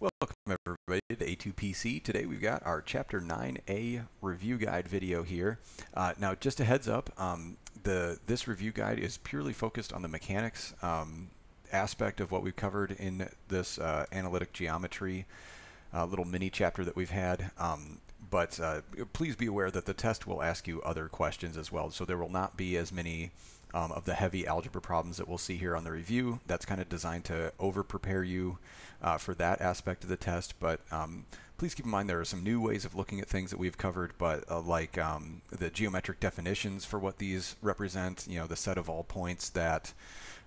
Welcome everybody to A2PC. Today we've got our Chapter 9A review guide video here. Uh, now just a heads up, um, the this review guide is purely focused on the mechanics um, aspect of what we've covered in this uh, analytic geometry uh, little mini chapter that we've had. Um, but uh, please be aware that the test will ask you other questions as well. So there will not be as many um, of the heavy algebra problems that we'll see here on the review. That's kind of designed to over prepare you uh, for that aspect of the test. But um, please keep in mind there are some new ways of looking at things that we've covered, but uh, like um, the geometric definitions for what these represent, you know, the set of all points that,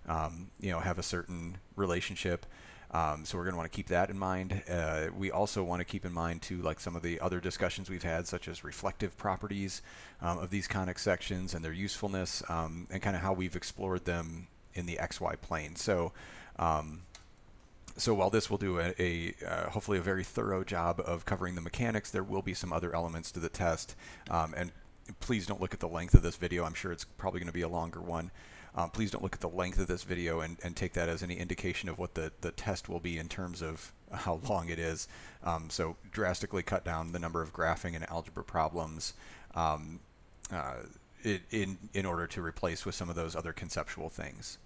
um, you know, have a certain relationship. Um, so we're going to want to keep that in mind. Uh, we also want to keep in mind too, like some of the other discussions we've had, such as reflective properties um, of these conic sections and their usefulness, um, and kind of how we've explored them in the XY plane. So, um, so while this will do a, a uh, hopefully a very thorough job of covering the mechanics, there will be some other elements to the test. Um, and please don't look at the length of this video. I'm sure it's probably going to be a longer one. Um, please don't look at the length of this video and, and take that as any indication of what the, the test will be in terms of how long it is. Um, so drastically cut down the number of graphing and algebra problems um, uh, in, in order to replace with some of those other conceptual things.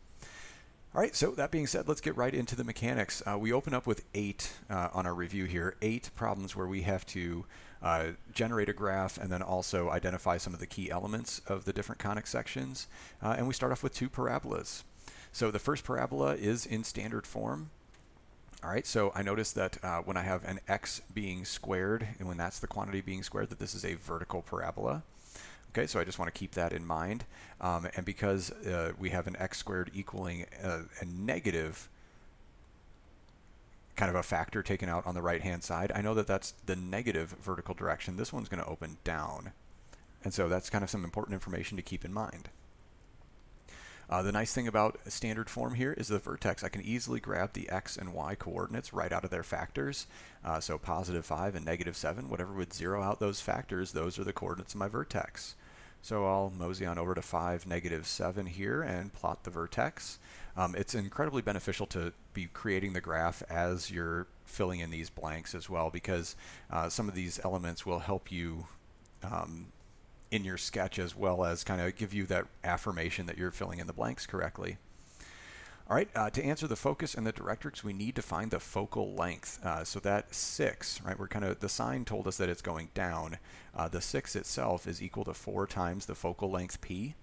All right, so that being said, let's get right into the mechanics. Uh, we open up with eight uh, on our review here, eight problems where we have to uh, generate a graph and then also identify some of the key elements of the different conic sections. Uh, and we start off with two parabolas. So the first parabola is in standard form. All right, so I notice that uh, when I have an x being squared, and when that's the quantity being squared, that this is a vertical parabola. Okay, so I just want to keep that in mind. Um, and because uh, we have an x squared equaling a, a, negative kind of a factor taken out on the right hand side, I know that that's the negative vertical direction. This one's going to open down. And so that's kind of some important information to keep in mind. Uh, the nice thing about standard form here is the vertex. I can easily grab the x and y coordinates right out of their factors. Uh, so positive 5 and negative 7, whatever would zero out those factors, those are the coordinates of my vertex. So I'll mosey on over to 5, negative 7 here and plot the vertex. Um, it's incredibly beneficial to be creating the graph as you're filling in these blanks as well because uh, some of these elements will help you um, in your sketch as well as kind of give you that affirmation that you're filling in the blanks correctly. All right, uh, to answer the focus and the directrix, we need to find the focal length. Uh, so that 6, right, we're kind of, the sign told us that it's going down. Uh, the 6 itself is equal to 4 times the focal length p.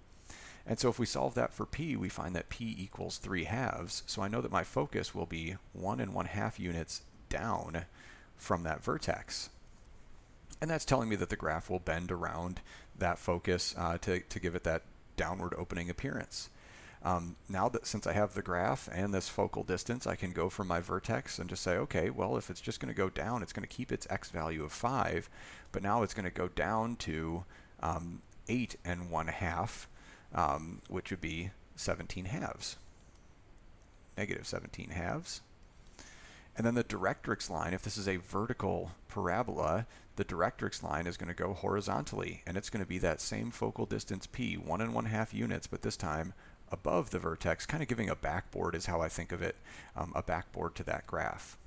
And so if we solve that for p, we find that p equals 3 halves. So I know that my focus will be 1 and 1 half units down from that vertex. And that's telling me that the graph will bend around that focus uh, to, to give it that downward opening appearance. Um, now that since I have the graph and this focal distance, I can go from my vertex and just say, okay, well, if it's just going to go down, it's going to keep its x value of 5, but now it's going to go down to um, 8 and 1 half, um, which would be 17 halves. Negative 17 halves. And then the directrix line, if this is a vertical parabola, the directrix line is going to go horizontally, and it's going to be that same focal distance p, one and one half units, but this time above the vertex, kind of giving a backboard is how I think of it, um, a backboard to that graph.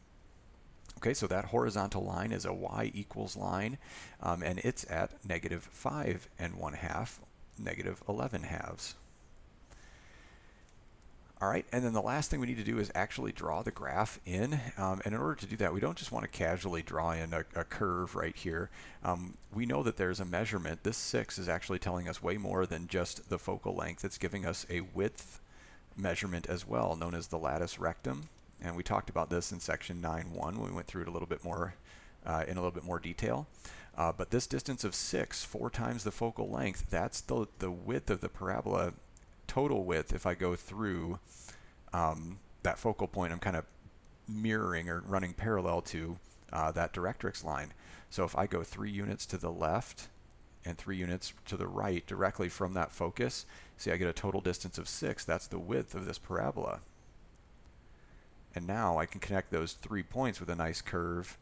Okay, so that horizontal line is a y equals line, um, and it's at negative 5 and 1 half, negative 11 halves. All right, and then the last thing we need to do is actually draw the graph in. Um, and in order to do that, we don't just want to casually draw in a, a curve right here. Um, we know that there's a measurement. This 6 is actually telling us way more than just the focal length. It's giving us a width measurement as well, known as the latus rectum. And we talked about this in section 9.1 when we went through it a little bit more uh, in a little bit more detail. Uh, but this distance of 6, four times the focal length, that's the, the width of the parabola total width, if I go through um, that focal point, I'm kind of mirroring or running parallel to uh, that directrix line. So if I go three units to the left and three units to the right directly from that focus, see I get a total distance of six. That's the width of this parabola. And now I can connect those three points with a nice curve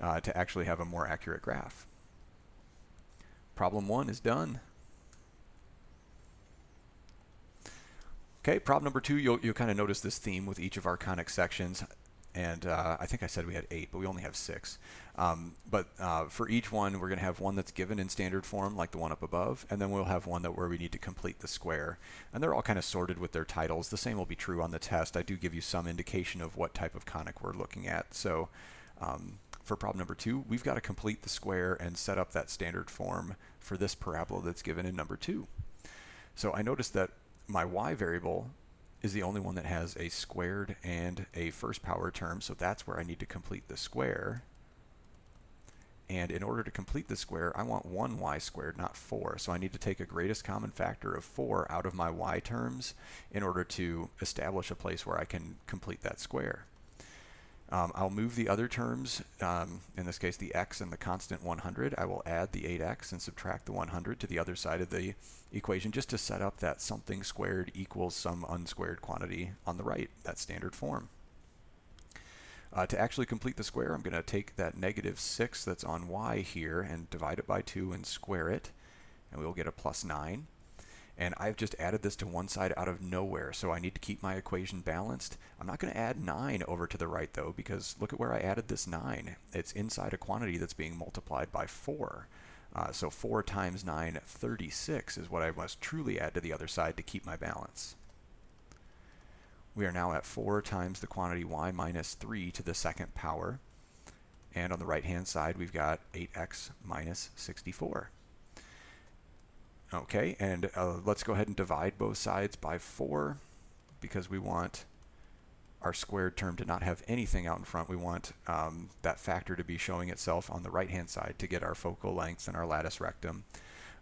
uh, to actually have a more accurate graph. Problem one is done. Okay, problem number two, you'll, you'll kind of notice this theme with each of our conic sections. and uh, I think I said we had eight, but we only have six. Um, but uh, for each one, we're going to have one that's given in standard form, like the one up above, and then we'll have one that where we need to complete the square. And they're all kind of sorted with their titles. The same will be true on the test. I do give you some indication of what type of conic we're looking at. So um, for problem number two, we've got to complete the square and set up that standard form for this parabola that's given in number two. So I noticed that my y variable is the only one that has a squared and a first power term, so that's where I need to complete the square. And in order to complete the square, I want 1 y squared, not 4. So I need to take a greatest common factor of 4 out of my y terms in order to establish a place where I can complete that square. Um, I'll move the other terms, um, in this case the x and the constant 100. I will add the 8x and subtract the 100 to the other side of the equation just to set up that something squared equals some unsquared quantity on the right, that standard form. Uh, to actually complete the square, I'm going to take that negative 6 that's on y here and divide it by 2 and square it, and we'll get a plus 9 and I've just added this to one side out of nowhere, so I need to keep my equation balanced. I'm not going to add 9 over to the right, though, because look at where I added this 9. It's inside a quantity that's being multiplied by 4. Uh, so 4 times 9, 36 is what I must truly add to the other side to keep my balance. We are now at 4 times the quantity y minus 3 to the second power. And on the right-hand side, we've got 8x minus 64. Okay, and uh, let's go ahead and divide both sides by 4 because we want our squared term to not have anything out in front. We want um, that factor to be showing itself on the right-hand side to get our focal length and our latus rectum.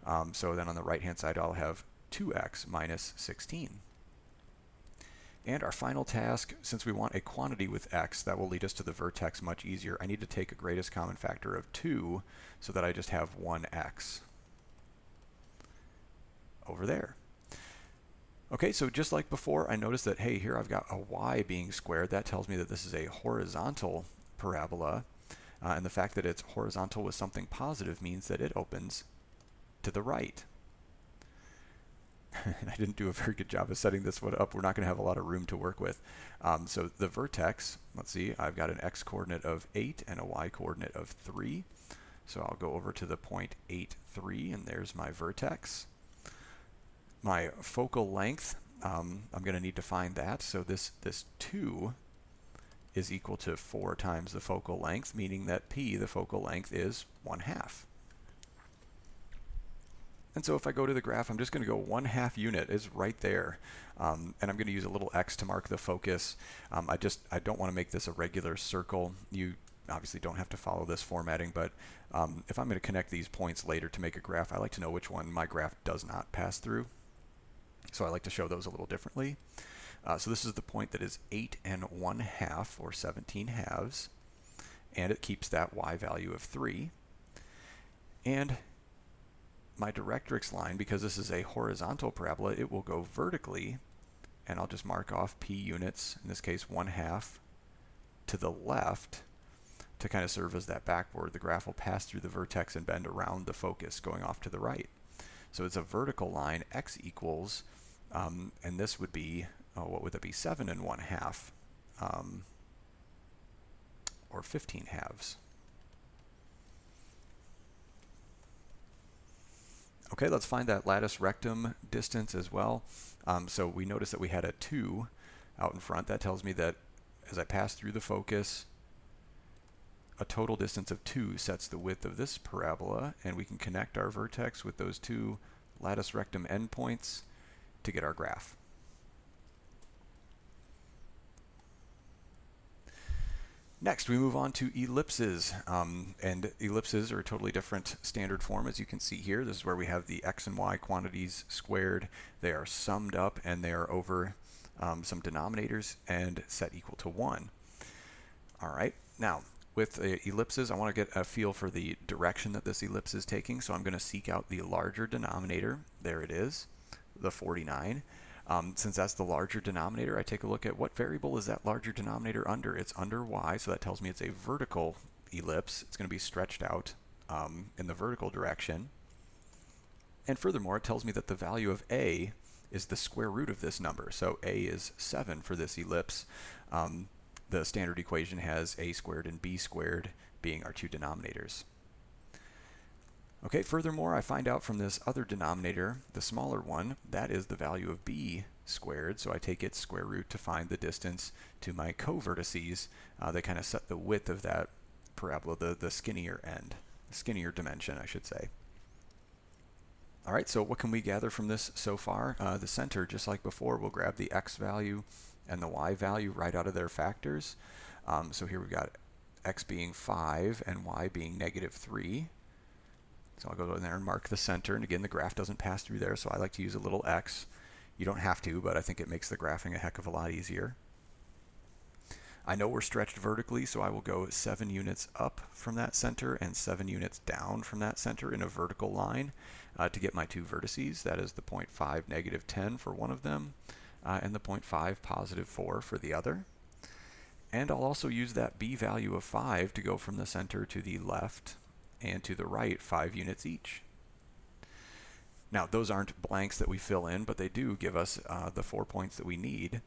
Um, so then on the right-hand side, I'll have 2x minus 16. And our final task, since we want a quantity with x, that will lead us to the vertex much easier. I need to take a greatest common factor of 2 so that I just have 1x over there. Okay, so just like before, I noticed that, hey, here I've got a y being squared. That tells me that this is a horizontal parabola. Uh, and the fact that it's horizontal with something positive means that it opens to the right. and I didn't do a very good job of setting this one up. We're not going to have a lot of room to work with. Um, so the vertex, let's see, I've got an x coordinate of 8 and a y coordinate of 3. So I'll go over to the point 8, 3, and there's my vertex my focal length, um, I'm going to need to find that. So this, this 2 is equal to 4 times the focal length, meaning that p, the focal length, is 1 half. And so if I go to the graph, I'm just going to go 1 half unit is right there. Um, and I'm going to use a little x to mark the focus. Um, I just I don't want to make this a regular circle. You obviously don't have to follow this formatting, but um, if I'm going to connect these points later to make a graph, I like to know which one my graph does not pass through. So I like to show those a little differently. Uh, so this is the point that is 8 and 1 half, or 17 halves, and it keeps that y value of 3. And my directrix line, because this is a horizontal parabola, it will go vertically, and I'll just mark off p units, in this case 1 half, to the left to kind of serve as that backboard. The graph will pass through the vertex and bend around the focus going off to the right. So it's a vertical line, x equals um, and this would be, oh, what would that be? 7 and 1 half, um, or 15 halves. Okay, let's find that latus rectum distance as well. Um, so we notice that we had a 2 out in front. That tells me that as I pass through the focus, a total distance of 2 sets the width of this parabola, and we can connect our vertex with those two latus rectum endpoints to get our graph. Next, we move on to ellipses. Um, and ellipses are a totally different standard form, as you can see here. This is where we have the x and y quantities squared. They are summed up, and they are over um, some denominators and set equal to 1. All right. Now, with ellipses, I want to get a feel for the direction that this ellipse is taking. So I'm going to seek out the larger denominator. There it is the 49. Um, since that's the larger denominator, I take a look at what variable is that larger denominator under. It's under y, so that tells me it's a vertical ellipse. It's going to be stretched out um, in the vertical direction. And furthermore, it tells me that the value of a is the square root of this number. So a is 7 for this ellipse. Um, the standard equation has a squared and b squared being our two denominators. Okay, furthermore, I find out from this other denominator, the smaller one, that is the value of b squared, so I take its square root to find the distance to my co-vertices. Uh, they kind of set the width of that parabola, the, the skinnier end, skinnier dimension, I should say. All right, so what can we gather from this so far? Uh, the center, just like before, we'll grab the x value and the y value right out of their factors. Um, so here we've got x being 5 and y being negative 3. So I'll go in there and mark the center. And again, the graph doesn't pass through there, so I like to use a little x. You don't have to, but I think it makes the graphing a heck of a lot easier. I know we're stretched vertically, so I will go 7 units up from that center and 7 units down from that center in a vertical line uh, to get my two vertices. That is the 0.5 negative 10 for one of them uh, and the 0.5 positive 4 for the other. And I'll also use that b value of 5 to go from the center to the left and to the right 5 units each. Now, those aren't blanks that we fill in, but they do give us uh, the four points that we need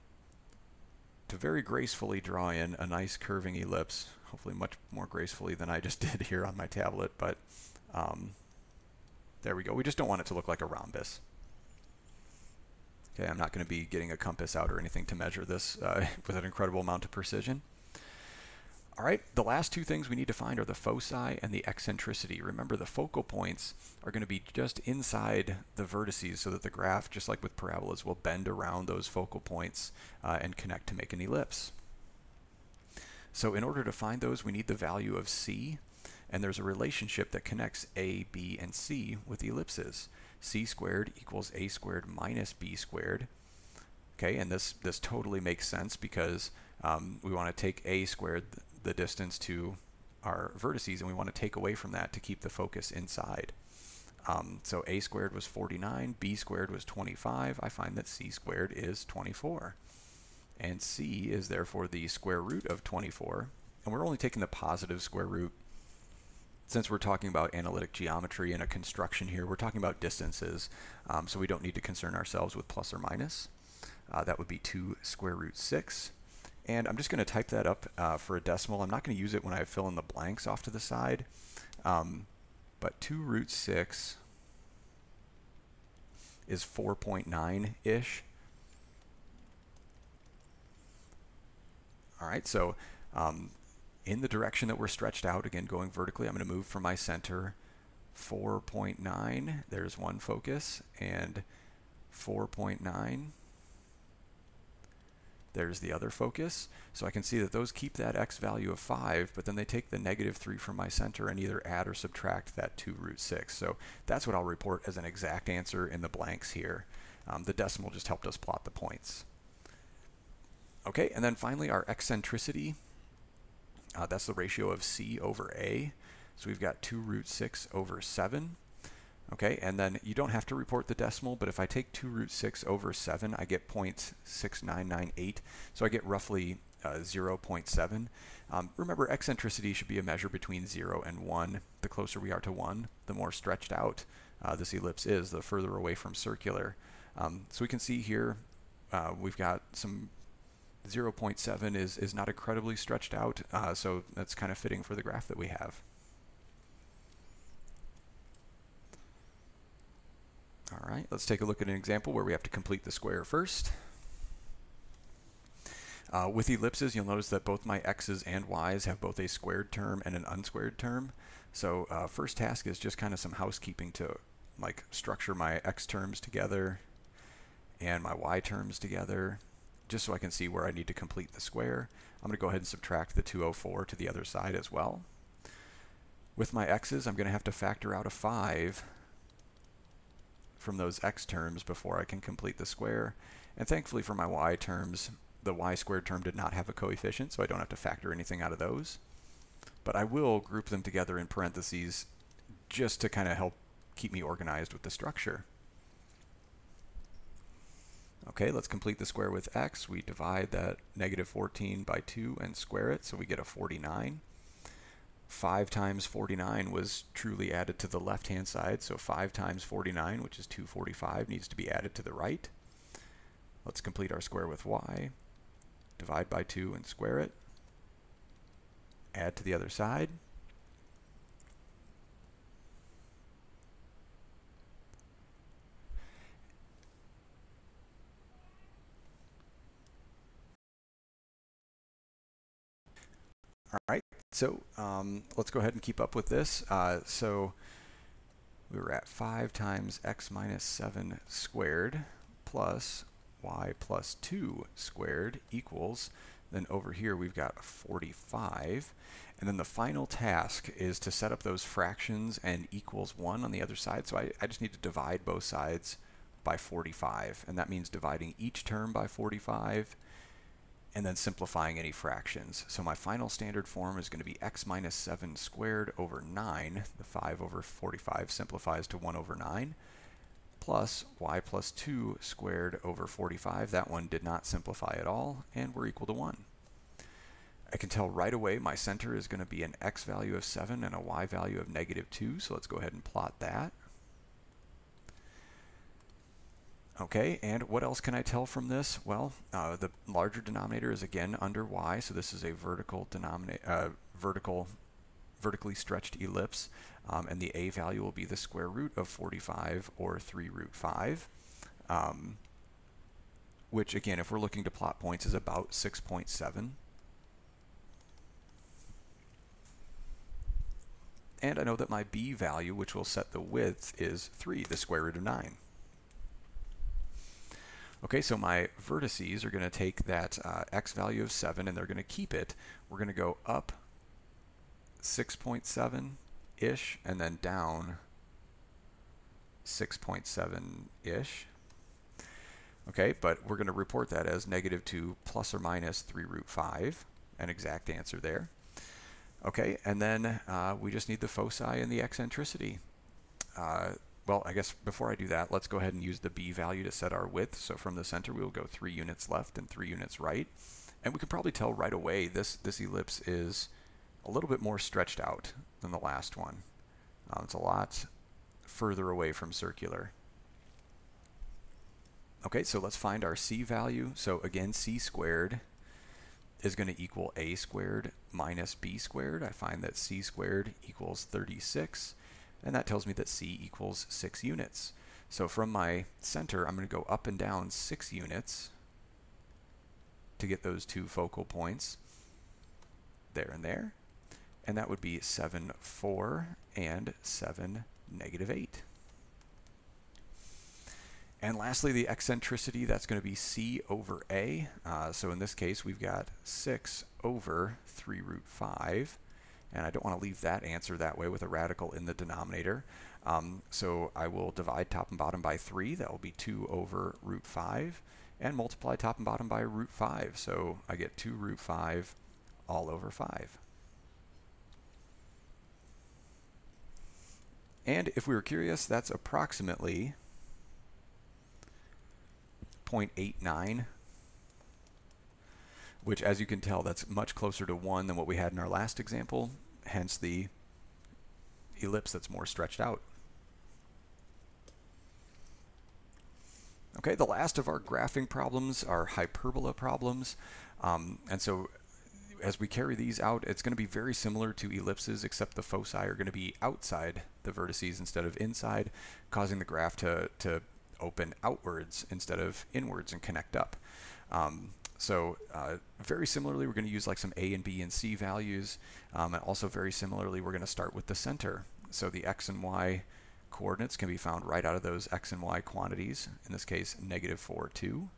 to very gracefully draw in a nice curving ellipse, hopefully much more gracefully than I just did here on my tablet, but um, there we go. We just don't want it to look like a rhombus. Okay, I'm not going to be getting a compass out or anything to measure this uh, with an incredible amount of precision. All right, the last two things we need to find are the foci and the eccentricity. Remember, the focal points are going to be just inside the vertices so that the graph, just like with parabolas, will bend around those focal points uh, and connect to make an ellipse. So in order to find those, we need the value of c, and there's a relationship that connects a, b, and c with ellipses. C squared equals a squared minus b squared. Okay, and this, this totally makes sense because um, we want to take a squared, the distance to our vertices, and we want to take away from that to keep the focus inside. Um, so a squared was 49, b squared was 25. I find that c squared is 24. And c is therefore the square root of 24. And we're only taking the positive square root. Since we're talking about analytic geometry and a construction here, we're talking about distances, um, so we don't need to concern ourselves with plus or minus. Uh, that would be 2 square root 6. And I'm just going to type that up uh, for a decimal. I'm not going to use it when I fill in the blanks off to the side. Um, but 2 root 6 is 4.9-ish. All right, so um, in the direction that we're stretched out, again, going vertically, I'm going to move from my center 4.9. There's one focus, and 4.9 there's the other focus. So I can see that those keep that x value of 5, but then they take the negative 3 from my center and either add or subtract that 2 root 6. So that's what I'll report as an exact answer in the blanks here. Um, the decimal just helped us plot the points. Okay, and then finally our eccentricity. Uh, that's the ratio of c over a. So we've got 2 root 6 over 7. Okay, and then you don't have to report the decimal, but if I take 2 root 6 over 7, I get 0.6998, so I get roughly uh, 0.7. Um, remember, eccentricity should be a measure between 0 and 1. The closer we are to 1, the more stretched out uh, this ellipse is, the further away from circular. Um, so we can see here uh, we've got some 0.7 is, is not incredibly stretched out, uh, so that's kind of fitting for the graph that we have. All right, let's take a look at an example where we have to complete the square first. Uh, with ellipses, you'll notice that both my x's and y's have both a squared term and an unsquared term. So uh, first task is just kind of some housekeeping to like structure my x terms together and my y terms together just so I can see where I need to complete the square. I'm going to go ahead and subtract the 204 to the other side as well. With my x's, I'm going to have to factor out a 5 from those x terms before I can complete the square. And thankfully for my y terms, the y squared term did not have a coefficient, so I don't have to factor anything out of those. But I will group them together in parentheses just to kind of help keep me organized with the structure. Okay, let's complete the square with x. We divide that negative 14 by 2 and square it, so we get a 49. 5 times 49 was truly added to the left-hand side, so 5 times 49, which is 245, needs to be added to the right. Let's complete our square with y. Divide by 2 and square it. add to the other side. All right, so um, let's go ahead and keep up with this. Uh, so we were at 5 times x minus 7 squared plus y plus 2 squared equals, then over here we've got 45. And then the final task is to set up those fractions and equals 1 on the other side. So I, I just need to divide both sides by 45. And that means dividing each term by 45 and then simplifying any fractions. So my final standard form is going to be x minus 7 squared over 9. The 5 over 45 simplifies to 1 over 9 plus y plus 2 squared over 45. That one did not simplify at all, and we're equal to 1. I can tell right away my center is going to be an x value of 7 and a y value of negative 2, so let's go ahead and plot that. Okay, and what else can I tell from this? Well, uh, the larger denominator is again under y, so this is a vertical denominator, uh, vertical, vertically stretched ellipse, um, and the a value will be the square root of 45 or 3 root 5, um, which again, if we're looking to plot points, is about 6.7. And I know that my b value, which will set the width, is 3, the square root of 9. Okay, so my vertices are going to take that uh, x value of 7 and they're going to keep it. We're going to go up 6.7-ish and then down 6.7-ish. Okay, but we're going to report that as negative 2 plus or minus 3 root 5, an exact answer there. Okay, and then uh, we just need the foci and the eccentricity. Uh, well, I guess before I do that, let's go ahead and use the b value to set our width. So from the center, we'll go 3 units left and 3 units right. And we can probably tell right away this, this ellipse is a little bit more stretched out than the last one. Uh, it's a lot further away from circular. Okay, so let's find our c value. So again, c squared is going to equal a squared minus b squared. I find that c squared equals 36 and that tells me that C equals 6 units. So from my center, I'm going to go up and down 6 units to get those two focal points there and there. And that would be 7, 4, and 7, negative 8. And lastly, the eccentricity, that's going to be c over a. Uh, so in this case, we've got 6 over 3 root 5 and I don't want to leave that answer that way with a radical in the denominator. Um, so I will divide top and bottom by 3. That will be 2 over root 5. And multiply top and bottom by root 5. So I get 2 root 5 all over 5. And if we were curious, that's approximately 0.89 which as you can tell, that's much closer to 1 than what we had in our last example hence the ellipse that's more stretched out. Okay, the last of our graphing problems are hyperbola problems. Um, and so as we carry these out, it's going to be very similar to ellipses, except the foci are going to be outside the vertices instead of inside, causing the graph to, to open outwards instead of inwards and connect up. Um, so uh, very similarly, we're going to use like some A and B and C values. Um, and also very similarly, we're going to start with the center. So the X and Y coordinates can be found right out of those X and Y quantities. In this case, negative 4, 2.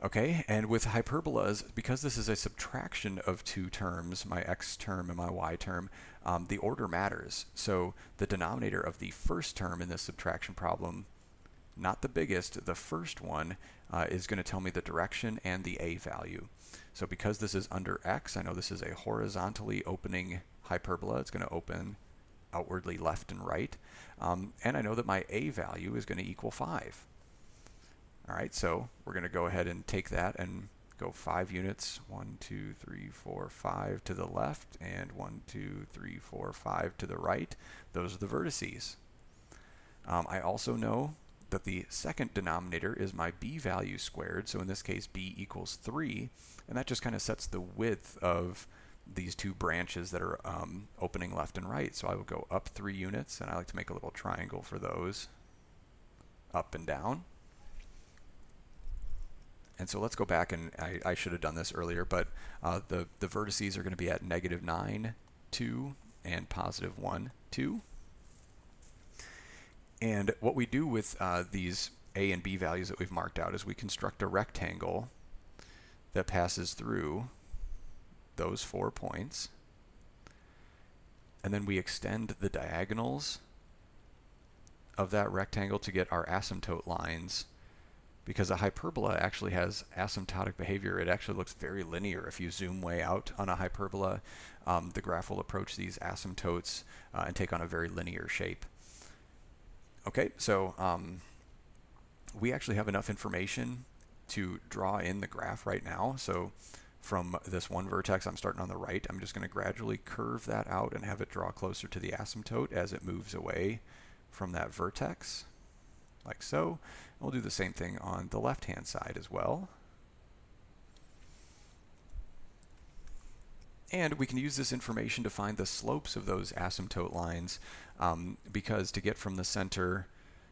Okay, and with hyperbolas, because this is a subtraction of two terms, my x term and my y term, um, the order matters. So the denominator of the first term in this subtraction problem not the biggest, the first one uh, is going to tell me the direction and the a value. So because this is under x, I know this is a horizontally opening hyperbola. It's going to open outwardly left and right. Um, and I know that my a value is going to equal 5. All right, so we're going to go ahead and take that and go 5 units, 1, 2, 3, 4, 5 to the left, and 1, 2, 3, 4, 5 to the right. Those are the vertices. Um, I also know that the second denominator is my b value squared, so in this case b equals 3, and that just kind of sets the width of these two branches that are um, opening left and right. So I will go up 3 units, and I like to make a little triangle for those, up and down. And so let's go back, and I, I should have done this earlier, but uh, the, the vertices are going to be at negative 9, 2, and positive 1, 2. And what we do with uh, these a and b values that we've marked out is we construct a rectangle that passes through those four points. And then we extend the diagonals of that rectangle to get our asymptote lines because a hyperbola actually has asymptotic behavior. It actually looks very linear. If you zoom way out on a hyperbola, um, the graph will approach these asymptotes uh, and take on a very linear shape. Okay, so um, we actually have enough information to draw in the graph right now. So from this one vertex, I'm starting on the right, I'm just going to gradually curve that out and have it draw closer to the asymptote as it moves away from that vertex, like so. We'll do the same thing on the left-hand side as well. And we can use this information to find the slopes of those asymptote lines um, because to get from the center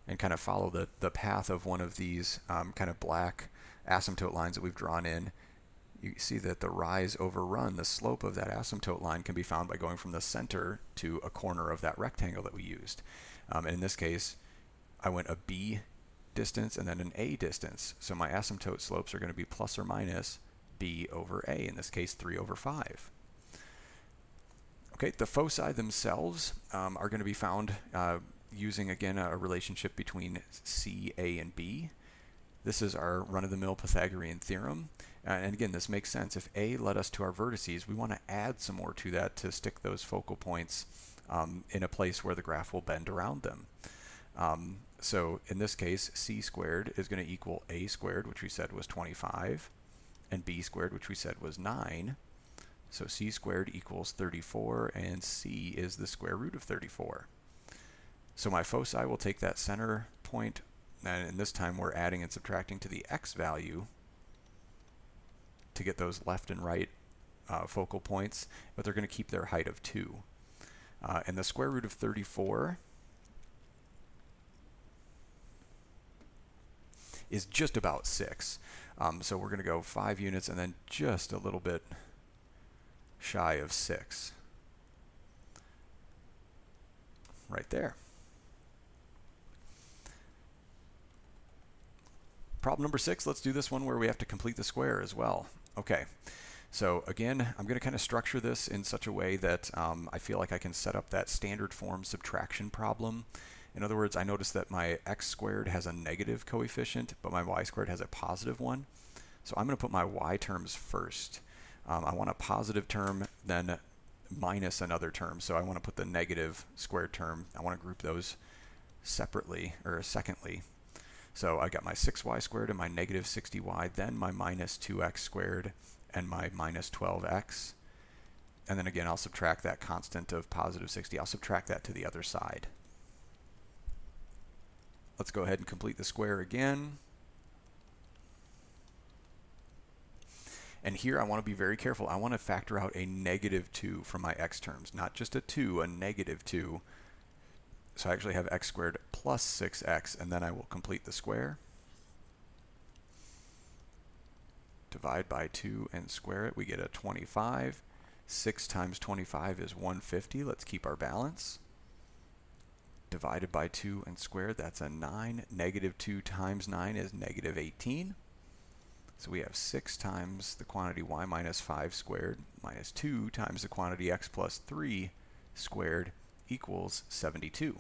and kind of follow the, the path of one of these um, kind of black asymptote lines that we've drawn in, you see that the rise over run, the slope of that asymptote line can be found by going from the center to a corner of that rectangle that we used. Um, and in this case, I went a B distance and then an A distance. So my asymptote slopes are going to be plus or minus B over A, in this case 3 over 5. Okay, the foci themselves um, are going to be found uh, using, again, a relationship between C, A, and B. This is our run-of-the-mill Pythagorean theorem. And again, this makes sense. If A led us to our vertices, we want to add some more to that to stick those focal points um, in a place where the graph will bend around them. Um, so in this case, c squared is going to equal a squared, which we said was 25, and b squared, which we said was 9. So c squared equals 34, and c is the square root of 34. So my foci will take that center point, and this time we're adding and subtracting to the x value to get those left and right uh, focal points, but they're going to keep their height of 2. Uh, and the square root of 34 is just about 6. Um, so we're going to go 5 units and then just a little bit shy of 6. Right there. Problem number 6, let's do this one where we have to complete the square as well. Okay. So again, I'm going to kind of structure this in such a way that um, I feel like I can set up that standard form subtraction problem. In other words, I notice that my x squared has a negative coefficient, but my y squared has a positive one. So I'm going to put my y terms first. Um, I want a positive term, then minus another term. So I want to put the negative squared term. I want to group those separately, or secondly. So I've got my 6y squared and my negative 60y, then my minus 2x squared, and my minus 12x. And then again, I'll subtract that constant of positive 60. I'll subtract that to the other side. Let's go ahead and complete the square again. And here I want to be very careful. I want to factor out a negative 2 from my x terms, not just a 2, a negative 2. So I actually have x squared plus 6x, and then I will complete the square. divide by 2 and square it, we get a 25. 6 times 25 is 150. Let's keep our balance. Divided by 2 and squared, that's a 9. Negative 2 times 9 is negative 18. So we have 6 times the quantity y minus 5 squared minus 2 times the quantity x plus 3 squared equals 72.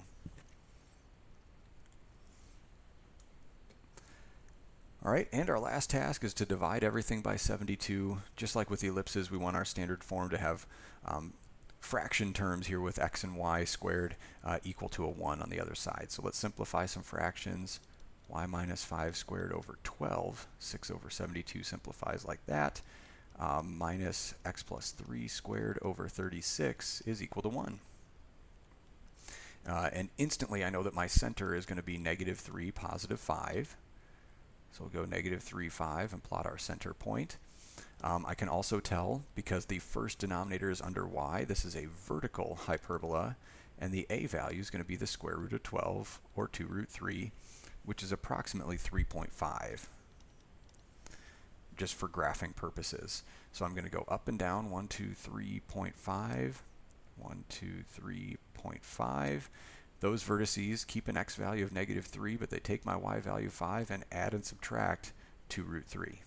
All right, and our last task is to divide everything by 72. Just like with the ellipses, we want our standard form to have um, fraction terms here with x and y squared uh, equal to a 1 on the other side. So let's simplify some fractions. Y minus 5 squared over 12, 6 over 72 simplifies like that. Um, minus x plus 3 squared over 36 is equal to 1. Uh, and instantly I know that my center is going to be negative 3, positive 5. So we'll go negative 3, 5 and plot our center point. Um, I can also tell, because the first denominator is under y, this is a vertical hyperbola, and the a value is going to be the square root of 12, or 2 root 3, which is approximately 3.5, just for graphing purposes. So I'm going to go up and down, 1, 2, 3.5, 1, 2, 3.5. Those vertices keep an x value of negative 3, but they take my y value 5 and add and subtract 2 root 3.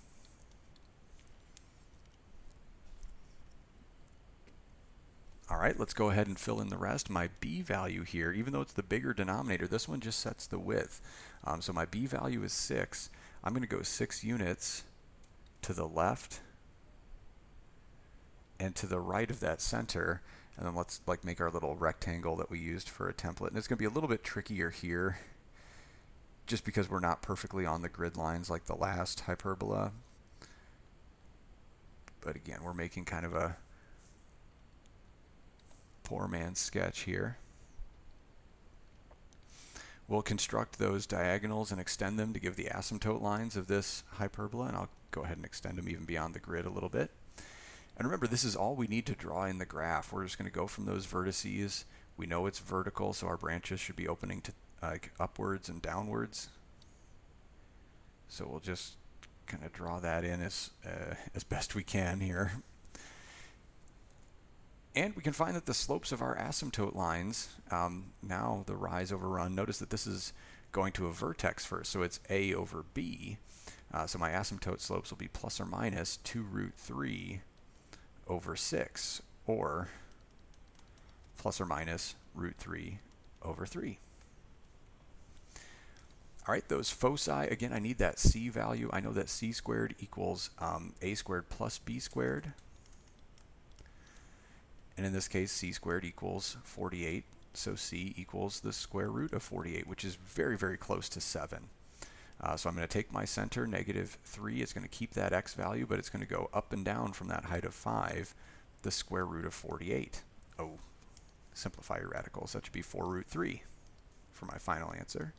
All right, let's go ahead and fill in the rest. My b value here, even though it's the bigger denominator, this one just sets the width. Um, so my b value is 6. I'm going to go 6 units to the left and to the right of that center. And then let's like make our little rectangle that we used for a template. And it's going to be a little bit trickier here just because we're not perfectly on the grid lines like the last hyperbola. But again, we're making kind of a poor man's sketch here. We'll construct those diagonals and extend them to give the asymptote lines of this hyperbola, and I'll go ahead and extend them even beyond the grid a little bit. And remember, this is all we need to draw in the graph. We're just going to go from those vertices. We know it's vertical, so our branches should be opening to like upwards and downwards. So we'll just kind of draw that in as uh, as best we can here. And we can find that the slopes of our asymptote lines, um, now the rise over run, notice that this is going to a vertex first, so it's a over b. Uh, so my asymptote slopes will be plus or minus 2 root 3 over 6, or plus or minus root 3 over 3. All right, those foci, again, I need that c value. I know that c squared equals um, a squared plus b squared. And in this case, c squared equals 48. So c equals the square root of 48, which is very, very close to 7. Uh, so I'm going to take my center, negative 3. It's going to keep that x value, but it's going to go up and down from that height of 5, the square root of 48. Oh, simplify your radicals. That should be 4 root 3 for my final answer.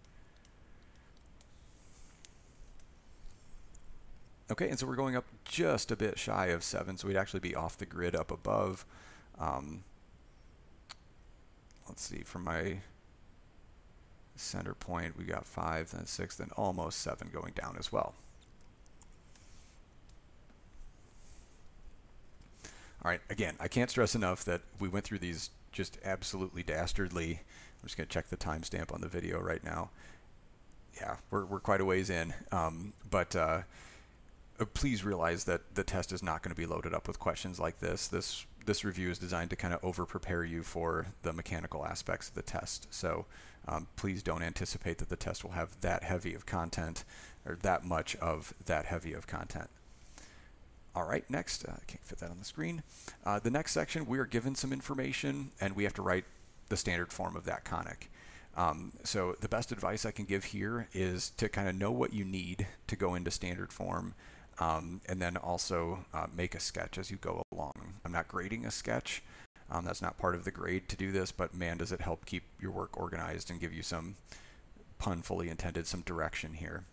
Okay, and so we're going up just a bit shy of 7, so we'd actually be off the grid up above. Um, let's see, from my center point, we got 5, then 6, then almost 7 going down as well. All right, again, I can't stress enough that we went through these just absolutely dastardly. I'm just going to check the timestamp on the video right now. Yeah, we're, we're quite a ways in. Um, but uh, uh please realize that the test is not going to be loaded up with questions like this. This this review is designed to kind of over prepare you for the mechanical aspects of the test. So um, please don't anticipate that the test will have that heavy of content or that much of that heavy of content. All right, next, uh, I can't fit that on the screen. Uh, the next section, we are given some information and we have to write the standard form of that conic. Um, so the best advice I can give here is to kind of know what you need to go into standard form um, and then also uh, make a sketch as you go along. I'm not grading a sketch. Um, that's not part of the grade to do this, but man, does it help keep your work organized and give you some, pun fully intended, some direction here.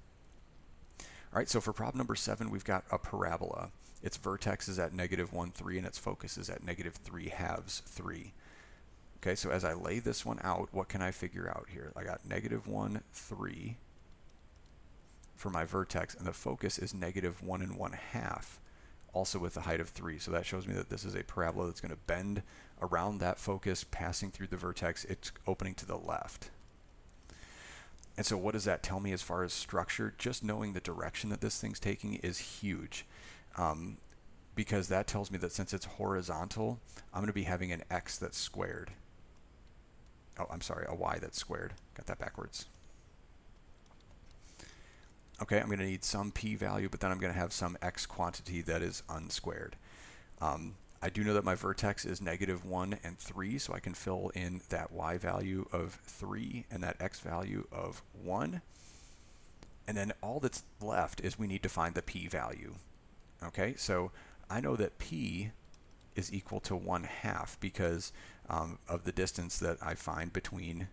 All right, so for problem number seven, we've got a parabola. Its vertex is at negative 1, 3, and its focus is at negative 3 halves 3. Okay, so as I lay this one out, what can I figure out here? I got negative 1, 3, for my vertex, and the focus is negative 1 and 1 half, also with a height of 3. So that shows me that this is a parabola that's going to bend around that focus, passing through the vertex. It's opening to the left. And so what does that tell me as far as structure? Just knowing the direction that this thing's taking is huge. Um, because that tells me that since it's horizontal, I'm going to be having an x that's squared. Oh, I'm sorry, a y that's squared. Got that backwards. Okay, I'm going to need some p-value, but then I'm going to have some x quantity that is unsquared. Um, I do know that my vertex is negative 1 and 3, so I can fill in that y value of 3 and that x value of 1. And then all that's left is we need to find the p-value. Okay, so I know that p is equal to 1 half because um, of the distance that I find between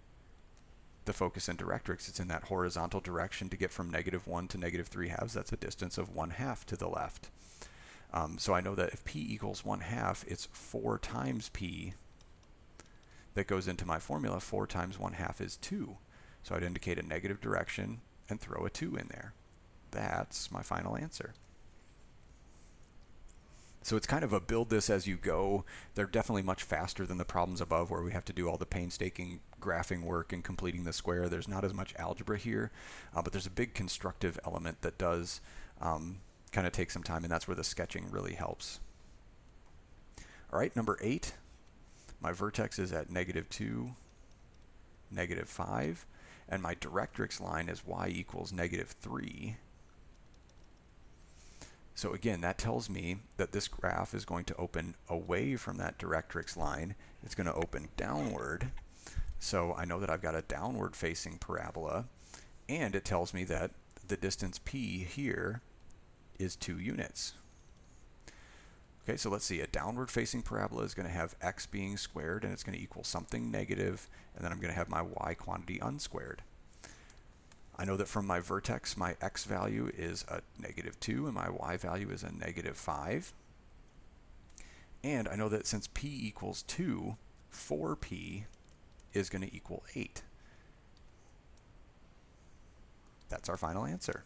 the focus and directrix. It's in that horizontal direction to get from negative 1 to negative 3 halves. That's a distance of 1 half to the left. Um, so I know that if p equals 1 half, it's 4 times p that goes into my formula. 4 times 1 half is 2. So I'd indicate a negative direction and throw a 2 in there. That's my final answer. So it's kind of a build this as you go. They're definitely much faster than the problems above where we have to do all the painstaking graphing work and completing the square. There's not as much algebra here, uh, but there's a big constructive element that does um, kind of take some time, and that's where the sketching really helps. All right, number eight, my vertex is at negative 2, negative 5, and my directrix line is y equals negative 3. So again, that tells me that this graph is going to open away from that directrix line. It's going to open downward. So I know that I've got a downward facing parabola. And it tells me that the distance p here is 2 units. Okay, so let's see. A downward facing parabola is going to have x being squared, and it's going to equal something negative, and then I'm going to have my y quantity unsquared. I know that from my vertex, my x value is a negative 2 and my y value is a negative 5. And I know that since p equals 2, 4p is going to equal 8. That's our final answer.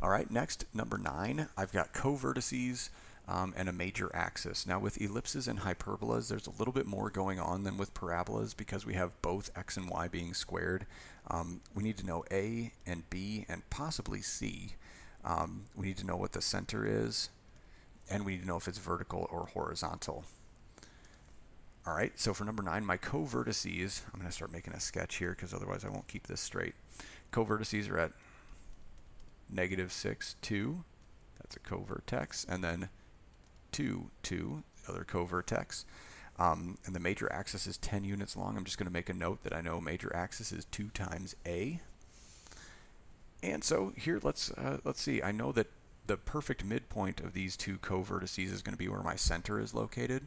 All right, next, number 9, I've got covertices um, and a major axis. Now with ellipses and hyperbolas, there's a little bit more going on than with parabolas because we have both x and y being squared. Um, we need to know a and b and possibly c. Um, we need to know what the center is, and we need to know if it's vertical or horizontal. All right, so for number nine, my covertices, I'm going to start making a sketch here because otherwise I won't keep this straight. Covertices are at negative 6, 2. That's a covertex. And then 2, 2, other covertex. Um, and the major axis is 10 units long. I'm just going to make a note that I know major axis is 2 times A. And so here, let's uh, let's see. I know that the perfect midpoint of these two covertices is going to be where my center is located.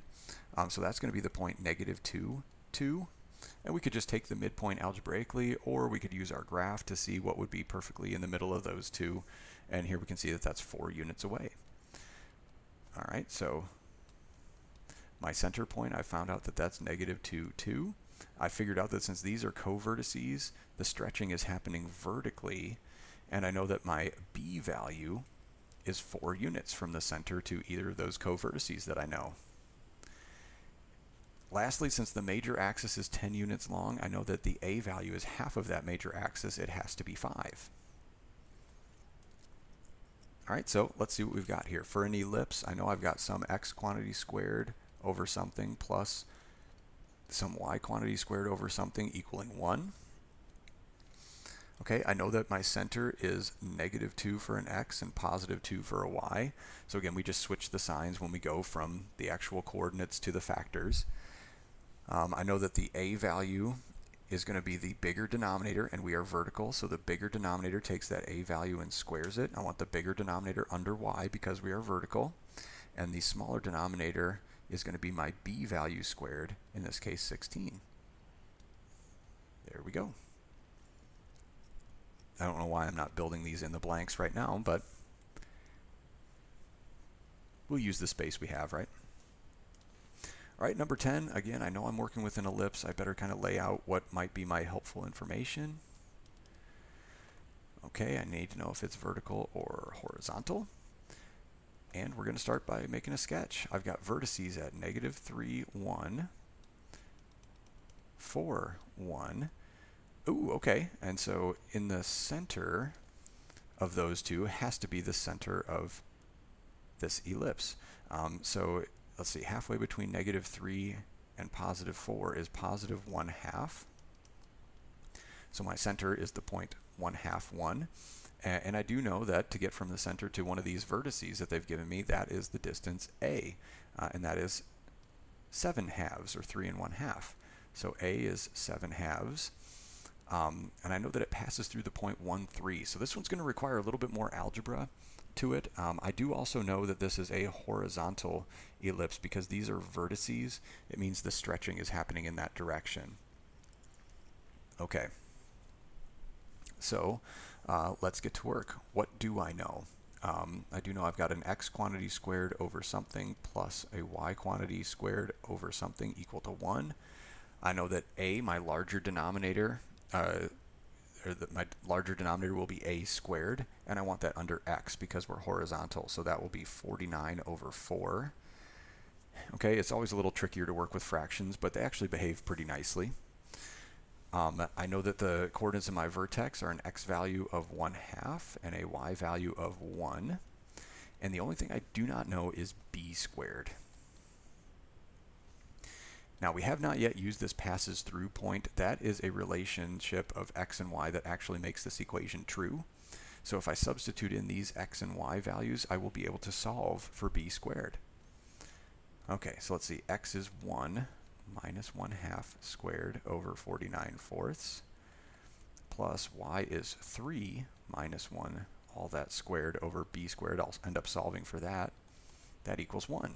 Um, so that's going to be the point negative 2, 2. And we could just take the midpoint algebraically, or we could use our graph to see what would be perfectly in the middle of those two. And here we can see that that's 4 units away. All right, so my center point, I found out that that's negative 2, 2. I figured out that since these are covertices, the stretching is happening vertically, and I know that my b value is 4 units from the center to either of those covertices that I know. Lastly, since the major axis is 10 units long, I know that the a value is half of that major axis. It has to be 5. All right, so let's see what we've got here. For an ellipse, I know I've got some x quantity squared over something plus some y quantity squared over something equaling 1. Okay, I know that my center is negative 2 for an x and positive 2 for a y. So again, we just switch the signs when we go from the actual coordinates to the factors. Um, I know that the a value is going to be the bigger denominator, and we are vertical, so the bigger denominator takes that a value and squares it. I want the bigger denominator under y because we are vertical, and the smaller denominator is going to be my b value squared, in this case 16. There we go. I don't know why I'm not building these in the blanks right now, but we'll use the space we have, right? All right, number 10, again, I know I'm working with an ellipse. I better kind of lay out what might be my helpful information. Okay, I need to know if it's vertical or horizontal. And we're going to start by making a sketch. I've got vertices at negative 3, 1, 4, 1. Ooh, okay. And so in the center of those two has to be the center of this ellipse. Um, so let's see, halfway between negative 3 and positive 4 is positive 1 half. So my center is the point 1 half 1. And I do know that to get from the center to one of these vertices that they've given me, that is the distance A. Uh, and that is 7 halves, or 3 and 1 half. So A is 7 halves. Um, and I know that it passes through the point 1, 3. So this one's going to require a little bit more algebra to it. Um, I do also know that this is a horizontal ellipse because these are vertices. It means the stretching is happening in that direction. Okay. So uh, let's get to work. What do I know? Um, I do know I've got an x quantity squared over something plus a y quantity squared over something equal to 1. I know that a, my larger denominator, uh, or that my larger denominator will be a squared, and I want that under x because we're horizontal, so that will be 49 over 4. Okay, it's always a little trickier to work with fractions, but they actually behave pretty nicely. Um, I know that the coordinates of my vertex are an x value of 1 half and a y value of 1. And the only thing I do not know is b squared. Now we have not yet used this passes through point. That is a relationship of x and y that actually makes this equation true. So if I substitute in these x and y values, I will be able to solve for b squared. Okay, so let's see, x is 1 minus 1 half squared over 49 fourths plus y is 3 minus 1 all that squared over b squared. I'll end up solving for that. That equals 1.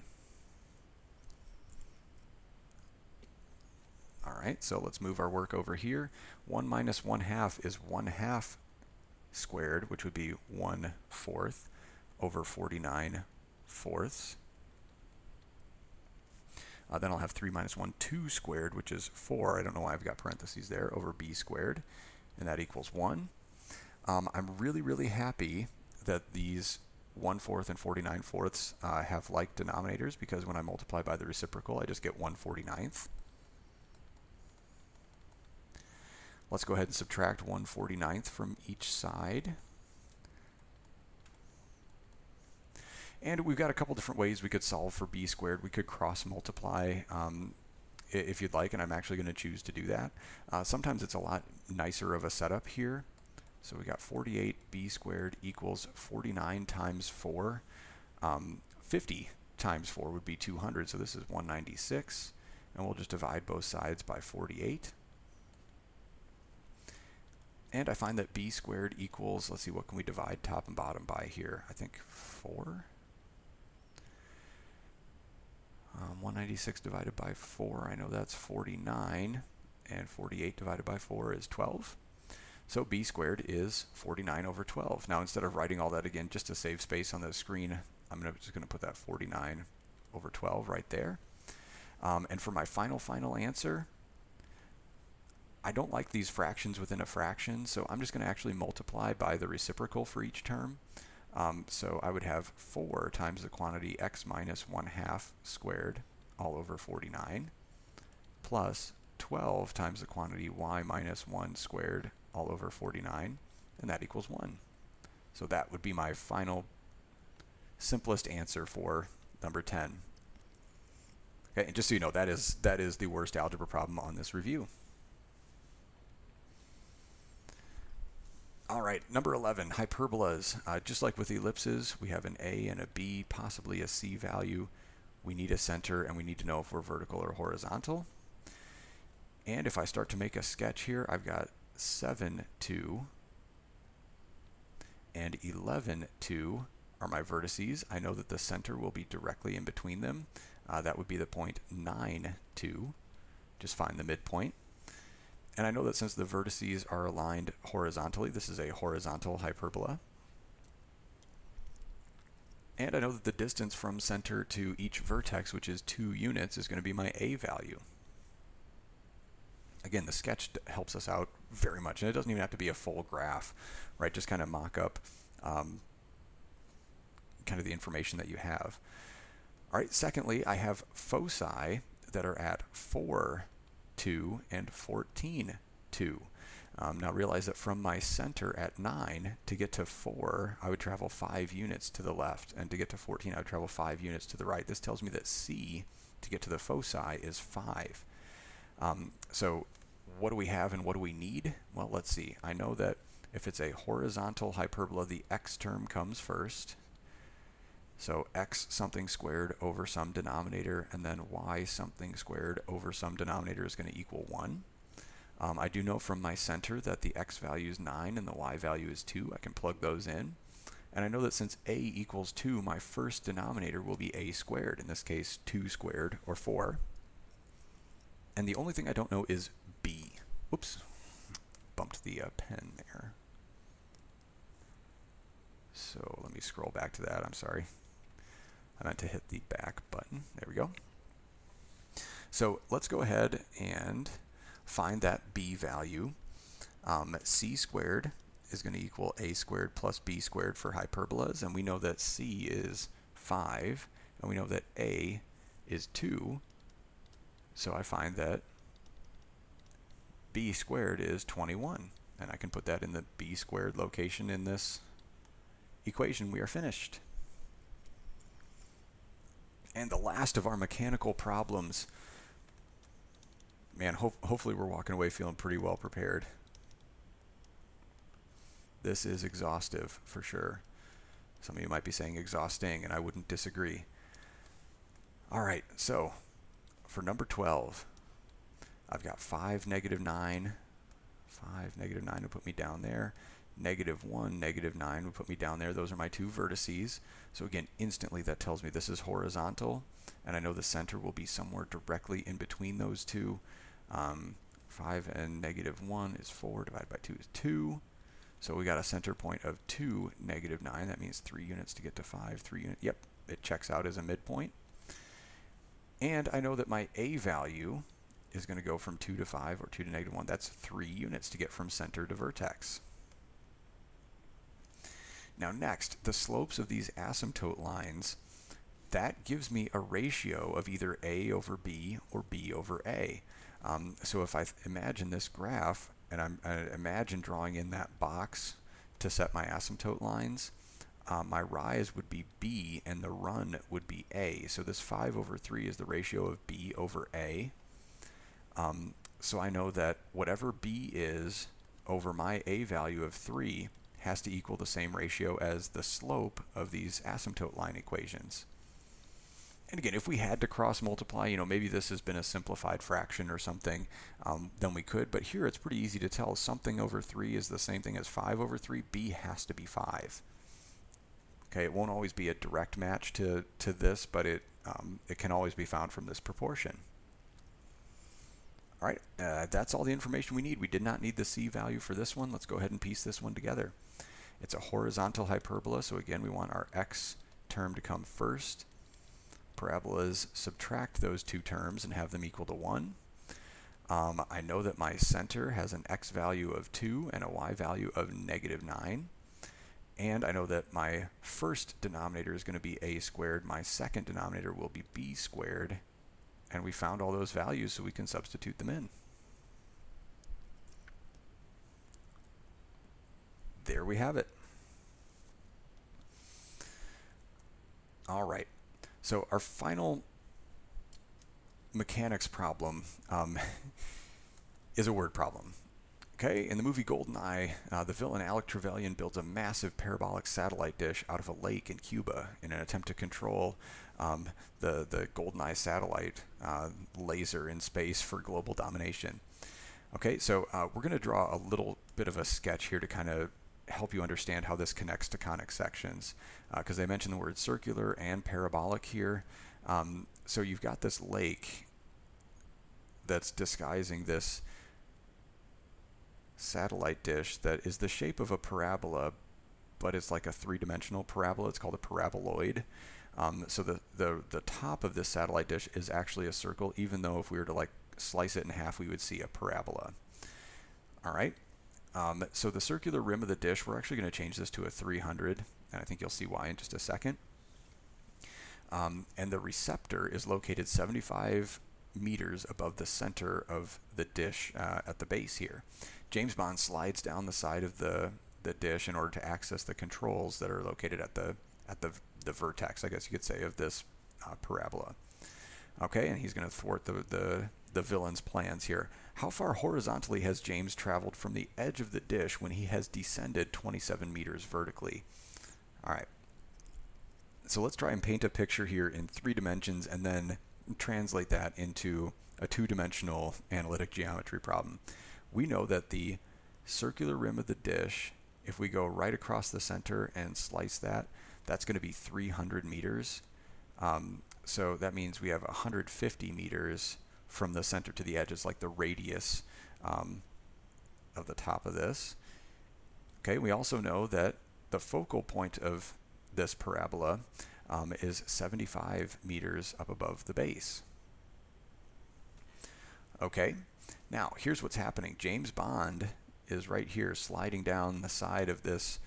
All right, so let's move our work over here. 1 minus 1 half is 1 half squared, which would be 1 fourth over 49 fourths. Uh, then I'll have 3 minus 1, 2 squared, which is 4. I don't know why I've got parentheses there, over b squared, and that equals 1. Um, I'm really, really happy that these 1 fourth and 49 fourths uh, have like denominators because when I multiply by the reciprocal, I just get 1 49th. Let's go ahead and subtract 1 49th from each side. And we've got a couple different ways we could solve for b squared. We could cross multiply um, if you'd like, and I'm actually going to choose to do that. Uh, sometimes it's a lot nicer of a setup here. So we got 48b squared equals 49 times 4. Um, 50 times 4 would be 200, so this is 196. And we'll just divide both sides by 48. And I find that b squared equals, let's see, what can we divide top and bottom by here? I think 4. Um, 196 divided by 4, I know that's 49, and 48 divided by 4 is 12. So b squared is 49 over 12. Now instead of writing all that again just to save space on the screen, I'm gonna, just going to put that 49 over 12 right there. Um, and for my final, final answer, I don't like these fractions within a fraction, so I'm just going to actually multiply by the reciprocal for each term. Um, so I would have 4 times the quantity x minus 1 half squared all over 49 plus 12 times the quantity y minus 1 squared all over 49 and that equals 1. So that would be my final simplest answer for number 10. Okay, and just so you know, that is that is the worst algebra problem on this review. All right, number 11, hyperbolas. Uh, just like with ellipses, we have an A and a B, possibly a C value. We need a center, and we need to know if we're vertical or horizontal. And if I start to make a sketch here, I've got 7, 2, and 11, 2 are my vertices. I know that the center will be directly in between them. Uh, that would be the point 9, 2. Just find the midpoint. And I know that since the vertices are aligned horizontally, this is a horizontal hyperbola. And I know that the distance from center to each vertex, which is 2 units, is going to be my a value. Again, the sketch helps us out very much, and it doesn't even have to be a full graph, right? Just kind of mock up um, kind of the information that you have. All right, secondly, I have foci that are at 4 2, and 14, 2. Um, now realize that from my center at 9 to get to 4, I would travel 5 units to the left, and to get to 14, I would travel 5 units to the right. This tells me that C, to get to the foci, is 5. Um, so what do we have and what do we need? Well, let's see. I know that if it's a horizontal hyperbola, the x term comes first. So x something squared over some denominator, and then y something squared over some denominator is going to equal 1. Um, I do know from my center that the x value is 9 and the y value is 2. I can plug those in. And I know that since a equals 2, my first denominator will be a squared, in this case 2 squared, or 4. And the only thing I don't know is b. Whoops, bumped the uh, pen there. So let me scroll back to that, I'm sorry. I meant to hit the back button. There we go. So let's go ahead and find that b value. Um, c squared is going to equal a squared plus b squared for hyperbolas, and we know that c is 5, and we know that a is 2, so I find that b squared is 21, and I can put that in the b squared location in this equation. We are finished. And the last of our mechanical problems. Man, ho hopefully we're walking away feeling pretty well prepared. This is exhaustive for sure. Some of you might be saying exhausting, and I wouldn't disagree. All right, so for number 12, I've got 5, negative 9. 5, negative 9 would put me down there. Negative 1, negative 9 would put me down there. Those are my two vertices. So again, instantly that tells me this is horizontal, and I know the center will be somewhere directly in between those two. Um, 5 and negative 1 is 4, divided by 2 is 2. So we got a center point of 2, negative 9. That means 3 units to get to 5. 3 units. Yep, it checks out as a midpoint. And I know that my A value is going to go from 2 to 5 or 2 to negative 1. That's 3 units to get from center to vertex. Now next, the slopes of these asymptote lines, that gives me a ratio of either A over B or B over A. Um, so if I imagine this graph, and I'm, I imagine drawing in that box to set my asymptote lines, uh, my rise would be B and the run would be A. So this 5 over 3 is the ratio of B over A. Um, so I know that whatever B is over my A value of 3 has to equal the same ratio as the slope of these asymptote line equations. And again, if we had to cross multiply, you know, maybe this has been a simplified fraction or something, um, then we could. But here it's pretty easy to tell something over 3 is the same thing as 5 over 3. B has to be 5. Okay, it won't always be a direct match to, to this, but it, um, it can always be found from this proportion. All right, uh, that's all the information we need. We did not need the C value for this one. Let's go ahead and piece this one together. It's a horizontal hyperbola, so again, we want our x term to come first parabolas subtract those two terms and have them equal to 1. Um, I know that my center has an x value of 2 and a y value of negative 9. And I know that my first denominator is going to be a squared. My second denominator will be b squared. And we found all those values so we can substitute them in. There we have it. All right. So our final mechanics problem um, is a word problem. Okay, in the movie Goldeneye, uh, the villain Alec Trevelyan builds a massive parabolic satellite dish out of a lake in Cuba in an attempt to control um, the, the Goldeneye satellite uh, laser in space for global domination. Okay, so uh, we're going to draw a little bit of a sketch here to kind of help you understand how this connects to conic sections because uh, I mentioned the word circular and parabolic here. Um, so you've got this lake that's disguising this satellite dish that is the shape of a parabola, but it's like a three-dimensional parabola. It's called a paraboloid. Um, so the, the, the top of this satellite dish is actually a circle, even though if we were to like slice it in half, we would see a parabola. All right. Um, so the circular rim of the dish, we're actually going to change this to a 300, and I think you'll see why in just a second. Um, and the receptor is located 75 meters above the center of the dish uh, at the base here. James Bond slides down the side of the, the dish in order to access the controls that are located at the at the, the vertex, I guess you could say, of this uh, parabola. Okay, and he's going to thwart the, the, the villain's plans here. How far horizontally has James traveled from the edge of the dish when he has descended 27 meters vertically? All right. So let's try and paint a picture here in three dimensions and then translate that into a two-dimensional analytic geometry problem. we know that the circular rim of the dish, if we go right across the center and slice that, that's going to be 300 meters. Um, so that means we have 150 meters from the center to the edge. It's like the radius um, of the top of this. Okay, we also know that the focal point of this parabola um, is 75 meters up above the base. Okay, now here's what's happening. James Bond is right here sliding down the side of this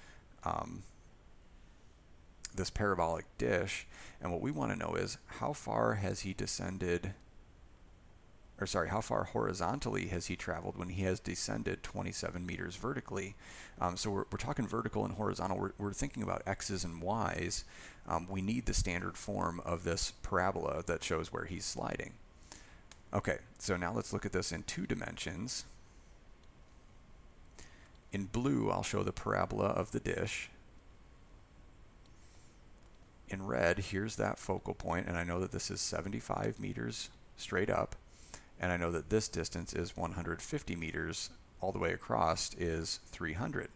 um, this parabolic dish and what we want to know is how far has he descended or sorry, how far horizontally has he traveled when he has descended 27 meters vertically? Um, so we're, we're talking vertical and horizontal. We're, we're thinking about x's and y's. Um, we need the standard form of this parabola that shows where he's sliding. Okay, so now let's look at this in two dimensions. In blue, I'll show the parabola of the dish. In red, here's that focal point, and I know that this is 75 meters straight up and I know that this distance is 150 meters all the way across is 300.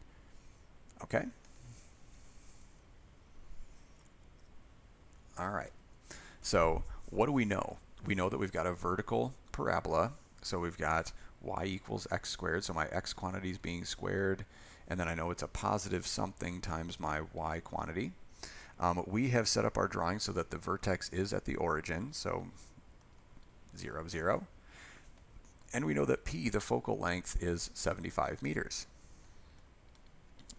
Okay? All right. So what do we know? We know that we've got a vertical parabola. So we've got y equals x squared. So my x quantity is being squared. And then I know it's a positive something times my y quantity. Um, we have set up our drawing so that the vertex is at the origin. So 0, 0 and we know that p, the focal length, is 75 meters.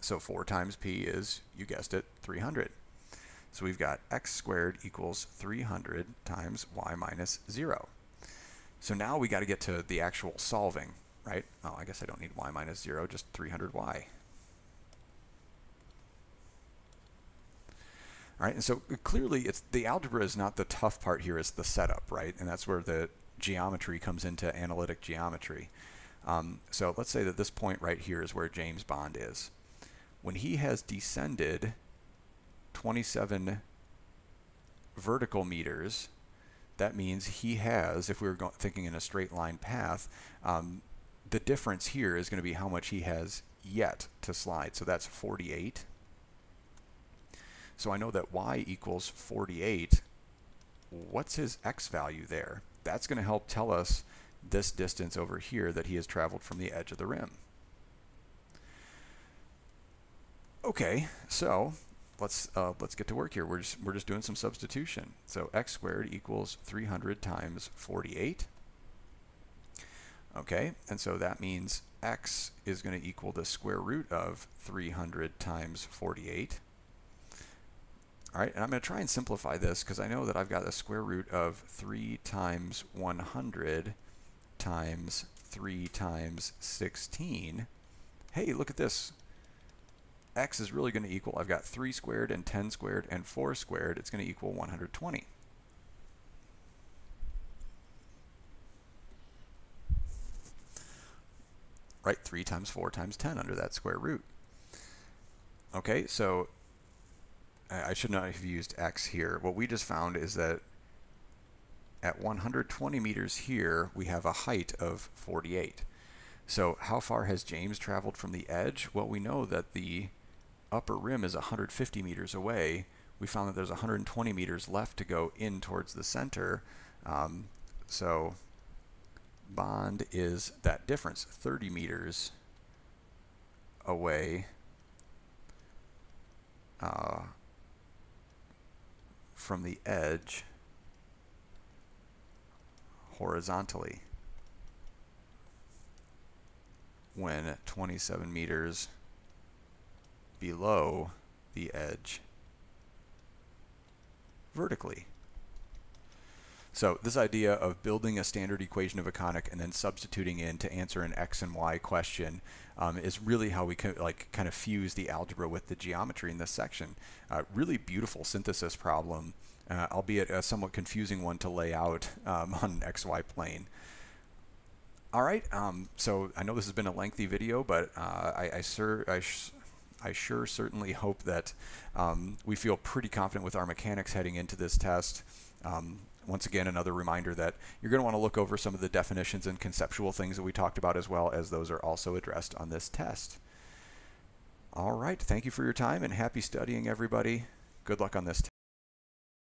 So 4 times p is, you guessed it, 300. So we've got x squared equals 300 times y minus 0. So now we got to get to the actual solving, right? Oh, I guess I don't need y minus 0, just 300y. All right, and so uh, clearly it's the algebra is not the tough part here, it's the setup, right? And that's where the geometry comes into analytic geometry. Um, so let's say that this point right here is where James Bond is. When he has descended 27 vertical meters, that means he has, if we were thinking in a straight line path, um, the difference here is going to be how much he has yet to slide. So that's 48. So I know that y equals 48. What's his x value there? That's going to help tell us this distance over here that he has traveled from the edge of the rim. Okay, so let's uh, let's get to work here. We're just we're just doing some substitution. So x squared equals 300 times 48. Okay, and so that means x is going to equal the square root of 300 times 48. All right, and I'm going to try and simplify this because I know that I've got the square root of 3 times 100 times 3 times 16. Hey, look at this. x is really going to equal, I've got 3 squared and 10 squared and 4 squared. It's going to equal 120. Right, 3 times 4 times 10 under that square root. Okay, so I should not have used x here. What we just found is that at 120 meters here, we have a height of 48. So how far has James traveled from the edge? Well, we know that the upper rim is 150 meters away. We found that there's 120 meters left to go in towards the center. Um, so bond is that difference, 30 meters away. Uh, from the edge horizontally when 27 meters below the edge vertically. So this idea of building a standard equation of a conic and then substituting in to answer an x and y question um, is really how we can, like kind of fuse the algebra with the geometry in this section. Uh, really beautiful synthesis problem, uh, albeit a somewhat confusing one to lay out um, on an xy plane. All right, um, so I know this has been a lengthy video, but uh, I, I, I, I, sure certainly hope that um, we feel pretty confident with our mechanics heading into this test. Um, once again, another reminder that you're going to want to look over some of the definitions and conceptual things that we talked about as well as those are also addressed on this test. All right, thank you for your time and happy studying, everybody. Good luck on this test.